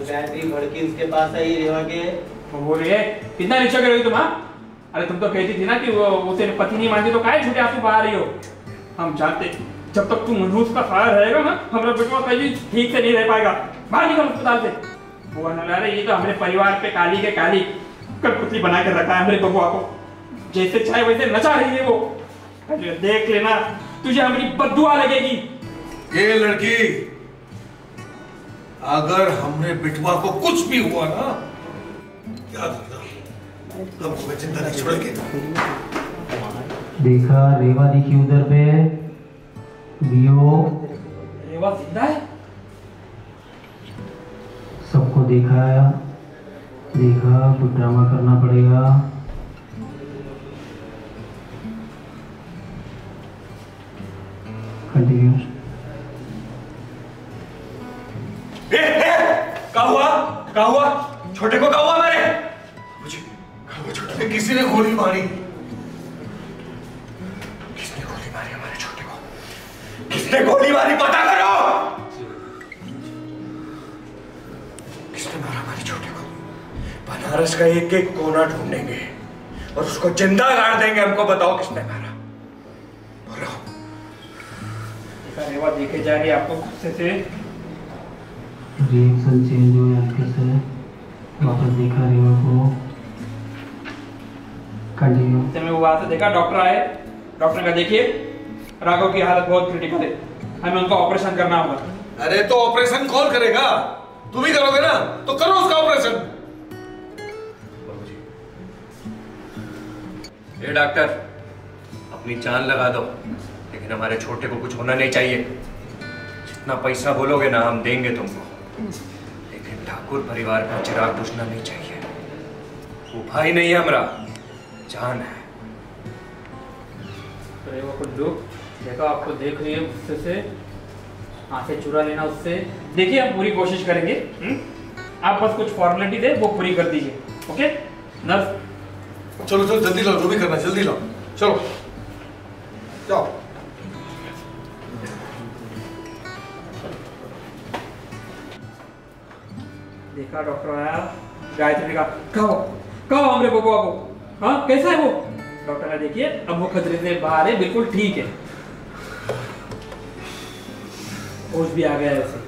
Battery भड़की उसके पास आई रेवा के। वो बोल रही है कितना रिक्शा करोगी तुम हाँ? अरे तुम तो कहती थी ना कि वो उसे पति नहीं मानती तो काहे छूटे आँसू बहा रही हो? हम जानते जब तक तू मनहूस का साया रहेगा ना हमारा बेटवा कहीं ठीक से नहीं रह पाएगा। बाहर निकल अस्पताल से। वो लगा, ये तो हमारे परिवार पे काली के काली कठपुतली बना के रखा है हमारे बबुआ को। जैसे चाहे वैसे नचा रही है वो। देख लेना तुझे हमारी बदुआ लगेगी। ये लड़की अगर हमने बिटवा को कुछ भी हुआ ना याद रखना चिंता नहीं छोड़ेंगे देखा रेवा दिखी उधर पे। लियो। रेवा ज़िंदा है? सबको देखा देखा कुछ ड्रामा करना पड़ेगा। कंटिन्यू क्या हुआ? क्या हुआ? छोटे को क्या हुआ मेरे? वो छोटे किसी ने गोली मारी। किसने गोली मारी हमारे छोटे को? किसने गोली मारी पता करो? किसने मारा हमारे छोटे को? बनारस का एक एक कोना ढूंढेंगे और उसको ज़िंदा गाड़ देंगे। हमको बताओ किसने मारा? बोलो। देखे जा रही है। आपको गुस्से से रिएक्शन चेंज हुए हल्के से। वापस देखा रेवा को कंटिन्यू मैं वहाँ से देखा डॉक्टर आए। डॉक्टर का देखिए राघव की हालत बहुत क्रिटिकल है। हमें उनका ऑपरेशन करना होगा। अरे तो ऑपरेशन कौन करेगा? तुम ही करोगे ना? तो करो उसका ऑपरेशन ये डॉक्टर अपनी जान लगा दो लेकिन हमारे छोटे को कुछ होना नहीं चाहिए। जितना पैसा बोलोगे ना हम देंगे तुमको। लेकिन ठाकुर परिवार का चिराग बुझना नहीं चाहिए। वो भाई नहीं है हमारा। जान है। तो को देखो आपको देख रही है गुस्से से। आँखें चुरा लेना उससे। देखिए हम पूरी कोशिश करेंगे। हम्म? आप बस कुछ फॉर्मेलिटी दे वो पूरी कर दीजिए। Okay nurse. चलो चलो जल्दी लाओ जो भी करना जल्दी लाओ। चलो। देखा डॉक्टर आया गायत्री ने कहा कहो कहो हमरे बबुआ को। हाँ कैसा है वो? डॉक्टर ने देखिए, अब वो खतरे से बाहर है, बिल्कुल ठीक है। होश भी आ गया है उसे।